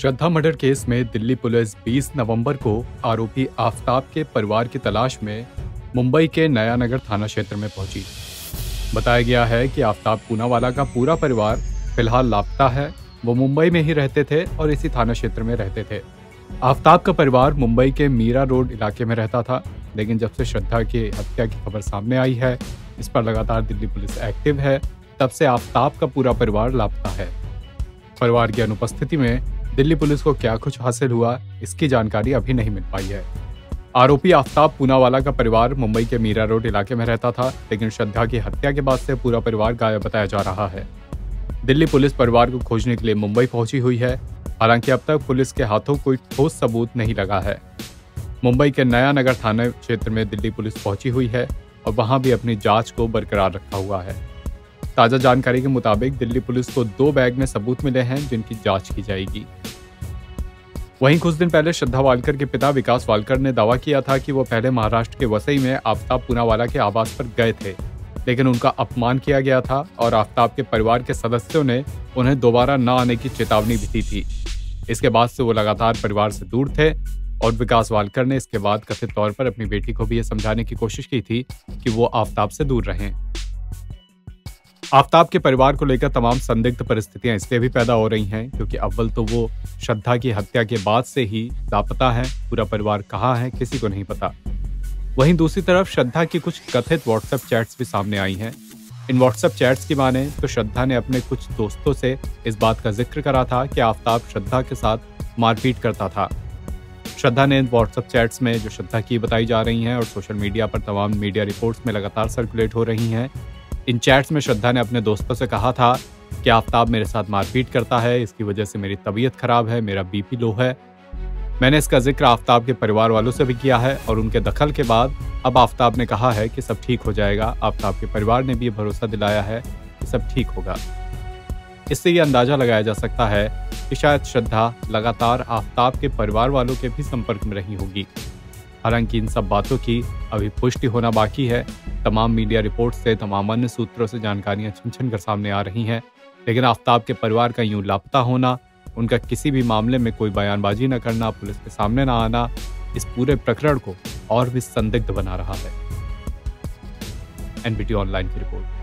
श्रद्धा murder case में Delhi police 20 नवंबर को आरोपी आफ्ताब के परिवार की तलाश में मुंबई के नया नगर थाना क्षेत्र में पहुँची। बताया गया है कि आफ्ताब पूनावाला का पूरा परिवार फ़िलहाल लापता है। वो मुंबई में ही रहते थे और इसी थाना क्षेत्र में रहते थे। आफ्ताब का परिवार मुंबई के मीरा रोड इलाके में रहता था, लेकिन जब से श्रद्धा की हत्या की खबर सामने आई है, इस पर लगातार दिल्ली पुलिस एक्टिव है, तब से आफ्ताब का पूरा परिवार लापता है। परिवार की अनुपस्थिति में दिल्ली पुलिस को क्या कुछ हासिल हुआ, इसकी जानकारी अभी नहीं मिल पाई है। आरोपी आफ्ताब पूनावाला का परिवार मुंबई के मीरा रोड इलाके में रहता था, लेकिन श्रद्धा की हत्या के बाद से पूरा परिवार गायब बताया जा रहा है। दिल्ली पुलिस परिवार को खोजने के लिए मुंबई पहुँची हुई है, हालाँकि अब तक पुलिस के हाथों कोई ठोस सबूत नहीं लगा है। मुंबई के नया नगर थाना क्षेत्र में दिल्ली पुलिस पहुँची हुई है, और वहाँ भी अपनी जाँच को बरकरार रखा हुआ है। ताज़ा जानकारी के मुताबिक दिल्ली पुलिस को दो बैग में सबूत मिले हैं, जिनकी जाँच की जाएगी। वहीं कुछ दिन पहले श्रद्धा वालकर के पिता विकास वालकर ने दावा किया था कि वो पहले महाराष्ट्र के वसई में आफ्ताब पूनावाला के आवास पर गए थे, लेकिन उनका अपमान किया गया था और आफ्ताब के परिवार के सदस्यों ने उन्हें दोबारा न आने की चेतावनी भी दी थी। इसके बाद से वो लगातार परिवार से दूर थे और विकास वालकर ने इसके बाद कथित तौर पर अपनी बेटी को भी ये समझाने की कोशिश की थी कि वो आफ्ताब से दूर रहें। आफ्ताब के परिवार को लेकर तमाम संदिग्ध परिस्थितियाँ इसलिए भी पैदा हो रही हैं, क्योंकि अव्वल तो वो श्रद्धा की हत्या के बाद से ही लापता है, पूरा परिवार कहाँ है, किसी को नहीं पता। वहीं दूसरी तरफ़ श्रद्धा की कुछ कथित व्हाट्सएप चैट्स भी सामने आई हैं। इन व्हाट्सएप चैट्स की माने तो श्रद्धा ने अपने कुछ दोस्तों से इस बात का ज़िक्र करा था कि आफ्ताब श्रद्धा के साथ मारपीट करता था। श्रद्धा ने इन व्हाट्सएप चैट्स में जो श्रद्धा की बताई जा रही हैं और सोशल मीडिया पर तमाम मीडिया रिपोर्ट्स में लगातार सर्कुलेट हो रही हैं इन चैट्स में श्रद्धा ने अपने दोस्तों से कहा था कि आफ्ताब मेरे साथ मारपीट करता है, इसकी वजह से मेरी तबीयत खराब है, मेरा बीपी लो है। मैंने इसका ज़िक्र आफ्ताब के परिवार वालों से भी किया है और उनके दखल के बाद अब आफ्ताब ने कहा है कि सब ठीक हो जाएगा। आफ्ताब के परिवार ने भी भरोसा दिलाया है कि सब ठीक होगा। इससे ये अंदाज़ा लगाया जा सकता है कि शायद श्रद्धा लगातार आफ्ताब के परिवार वालों के भी संपर्क में रही होगी। हालाँकि इन सब बातों की अभी पुष्टि होना बाकी है। तमाम मीडिया रिपोर्ट से, तमाम अन्य सूत्रों से जानकारियाँ छिन छिन कर सामने आ रही हैं। लेकिन आफ्ताब के परिवार का यूँ लापता होना, उनका किसी भी मामले में कोई बयानबाजी न करना, पुलिस के सामने न आना, इस पूरे प्रकरण को और भी संदिग्ध बना रहा है। एनबीटी ऑनलाइन की रिपोर्ट।